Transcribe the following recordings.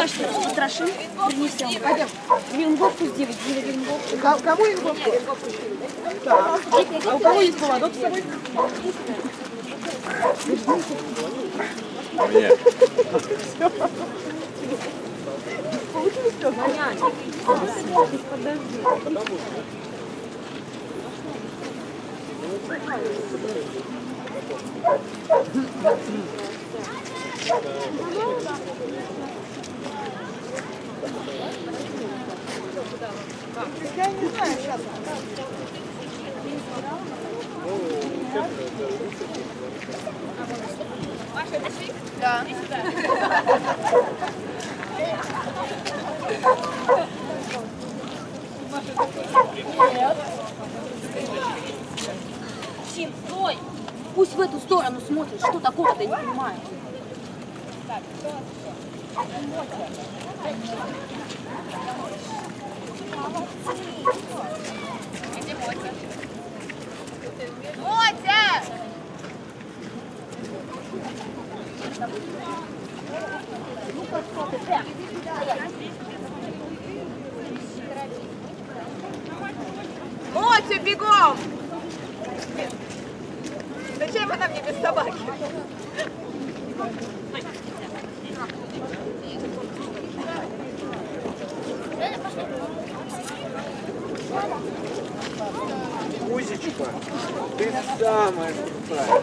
Яшки потрошим, принесем. Пойдем. Венговку сделать. Ко- Кому венговку? Так. А у кого есть поводок с собой? Мне. Получилось все? Я не знаю сейчас. Сим, стой! Пусть в эту сторону смотрит, что такого-то, не понимаю. Мотя! Мотя, бегом! Зачем она мне без собаки? Кузечка, ты самая крутая.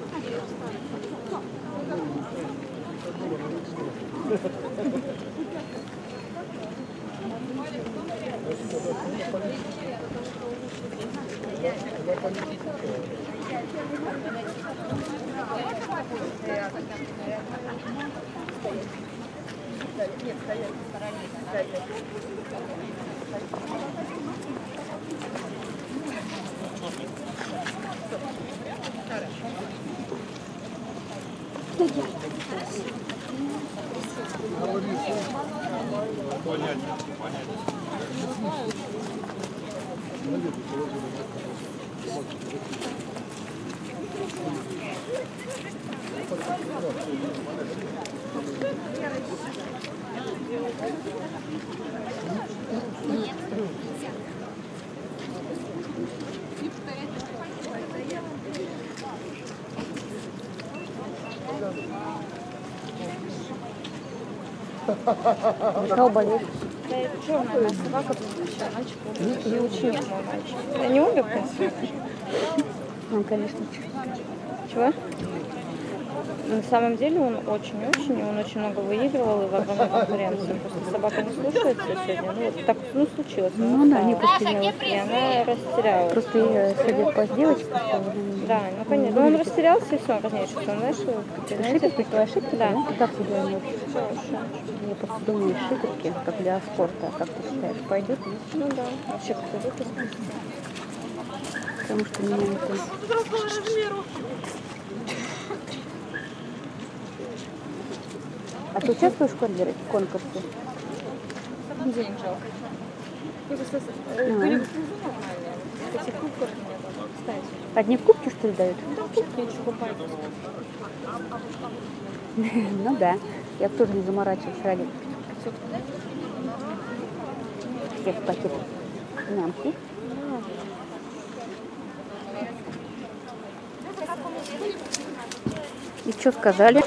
Нет, стоять в стороне. Стоять. Хорошо. Понятно, понятно. Thank you. Кого болеет? Черная моя собака, мальчик. Учил мальчик. Не умер, в принципе. Ну, конечно. Чего? На самом деле он очень-очень, и он очень много выигрывал и в огромной конкуренции. Просто собака не слушается сегодня. Ну, вот так ну, случилось. Ну, она не потерялась. И она растерялась. Просто я ходила по девочке, что Да, ну конечно. Ну, он растерялся и все, он разнервничался. Он, знаешь, Шиперки, твоя шиперки, Да. да? Как тебе они? Я просто думаю, шиперки, как для спорта, как ты считаешь, пойдет? ну да, вообще как-то выпуск. Потому что меня это... А ты участвуешь в конкурсе? конкурсе? Денег жалко. Ну, просто, А. Одни в кубке, что ли, дают? Ну да. Я тоже не заморачивалась ради всех пакетов нямки. И что сказали?